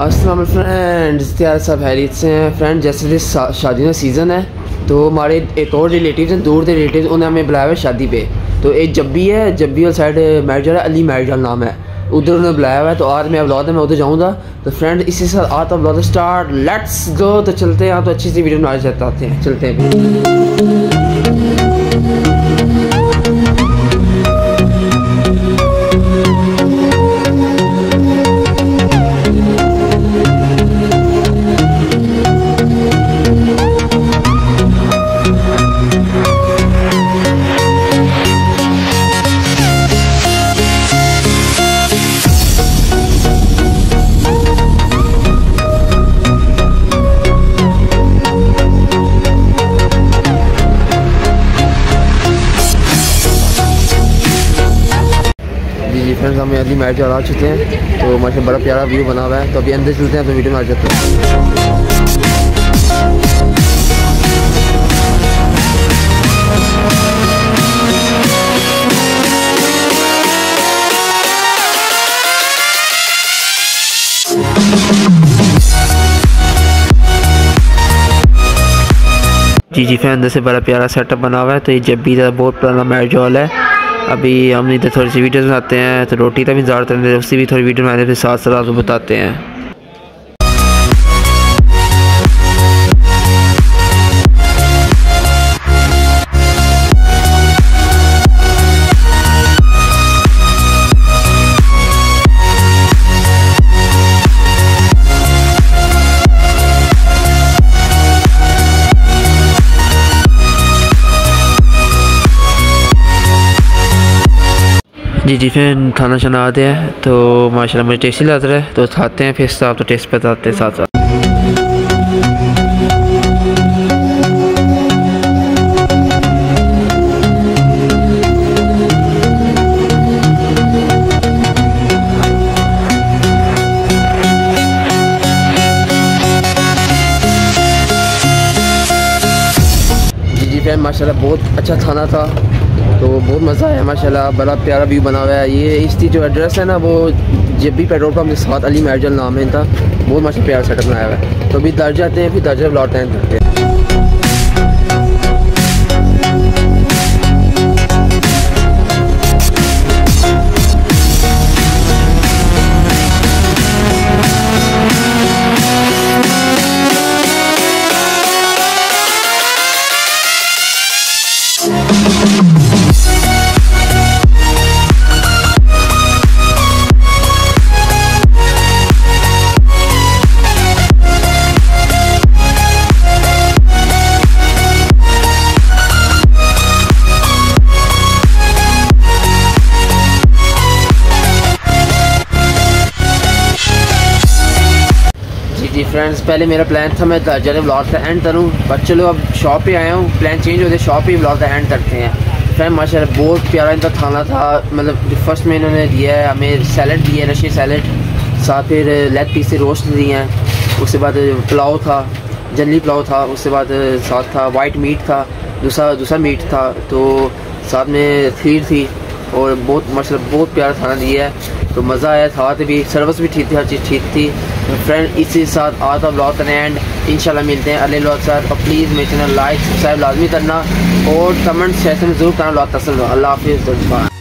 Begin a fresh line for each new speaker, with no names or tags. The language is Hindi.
अस्सलाम फ्रेंड्स क्या सब हैरियत से हैं। फ्रेंड जैसे जैसे शादी का सीज़न है तो हमारे एक और रिलेटिव हैं, दूर के रिलेटिव उन्हें हमें बुलाया हुआ शादी पे। तो एक जब्बी है, जब्बी वाली साइड मैरिज है अली मैरिज नाम है। उधर उन्हें बुलाया हुआ है तो आज मैं ब्लॉग मैं उधर जाऊँगा। तो फ्रेंड इसी साथ आता ब्लॉग स्टार्ट लेट्स गो तो चलते हैं तो अच्छी सी वीडियो बनाना चाहते हैं, चलते हैं। फ्रेंड्स हम अभी मैच आ चुके हैं तो माशा बड़ा प्यारा व्यू बना हुआ है तो अभी अंदर चलते हैं तो वीडियो में आ जाते हैं। जी जी फ़ैन अंदर से बड़ा प्यारा सेटअप बना हुआ है तो ये जब भी बहुत पुराना मैरिज हॉल है अभी हम इधर थोड़ी सी वीडियो बनाते हैं तो रोटी का भी इंतज़ार करते हैं भी थोड़ी वीडियो बनाने फिर साथ साथ आपको बताते हैं। जी जी, फिर खाना शाना आते हैं तो माशाल्लाह मुझे टेस्टी लग रहा है तो खाते हैं, फिर आप तो टेस्ट बताते हैं साथ साथ फ़ैन माशाल्लाह बहुत अच्छा खाना था तो बहुत मज़ा आया, माशाल्लाह, बड़ा प्यारा व्यू बना हुआ है। ये इसकी जो एड्रेस है ना, वो जब भी पेट्रोल पम्प के साथ अली मैरजल नाम है था बहुत माशा प्यारा सेटअप बनाया हुआ है। तो अभी दर्ज आते हैं, फिर दर्जा लौटते हैं। जी फ्रेंड्स पहले मेरा प्लान था, मैं जरा ब्लॉग का एंड करूँ बट चलो अब शॉप पे आया हूँ। प्लान चेंज होते शॉप पे ब्लॉग का एंड करते हैं। फ्रेंड माशा बहुत प्यारा इनका खाना था। मतलब फ़र्स्ट में इन्होंने दिया है, हमें सैलड दिया है रशी सैलड साथ फिर लेग पीस से रोस्ट दिए हैं। उसके बाद पुलाव था जल्दी पुलाव था। उसके बाद साथ था वाइट मीट था। दूसरा दूसरा मीट था। तो साथ में खीर थी और बहुत माशा बहुत प्यारा खाना दिया है। तो मज़ा आया था भी सर्विस भी ठीक थी, हर चीज़ ठीक थी। फ्रेंड इसी साथ आज आता ब्लॉग करें एंड इंशाल्लाह मिलते हैं अले ब्लॉग सर और प्लीज़ मेरे चैनल लाइक सब्सक्राइब लाजमी करना। और कमेंट सेशन में ज़रूर करना ब्लॉग तसल अल्लाह हाफिज़